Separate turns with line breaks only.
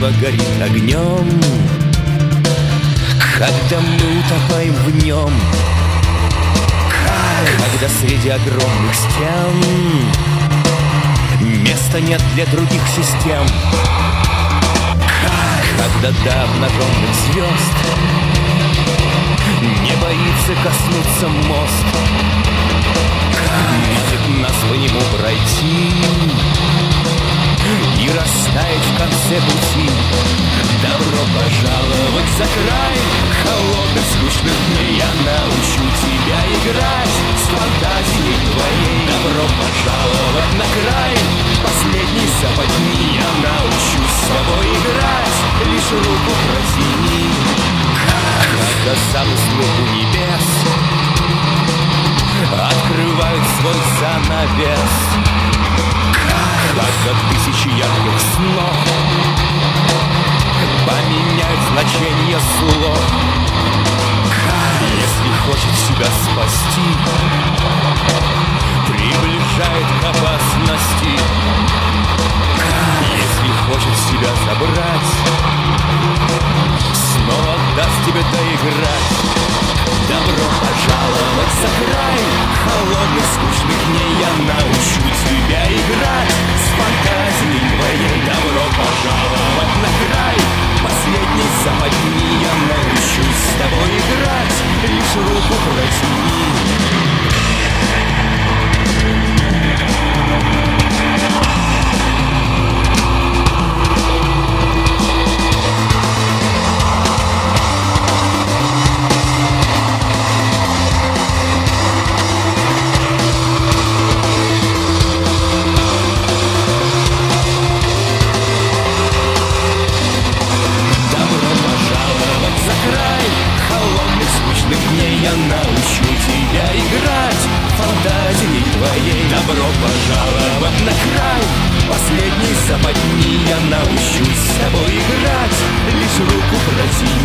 Небо горит огнем. Когда мы утопаем в нем Когда среди огромных стен Места нет для других систем Когда до обнаженных звезд Не боится коснуться мост Может нас по нему пройти растаять в конце пути. Добро пожаловать за край. Холодных скучных дней Я научу тебя играть. С фантазией твоей. Добро пожаловать на край. Последней западни Я научу с тобой играть. Лишь руку протяни. Когда замыслы у небес Открывают свой занавес Когда тысячи ярких снов Поменять значение слов. Если хочет себя спасти Приближает к опасности. Если хочет себя забрать Снова даст тебе доиграть. Добро пожаловать за край Холодных скучных дней я научу тебя играть Твоей Добро пожаловать на край Последней западни я научусь с тобой играть Лишь руку протяни я научу тебя играть. Фантазии твоей Добро пожаловать на край. Последней западни я научусь с тобой играть. Лишь руку протяни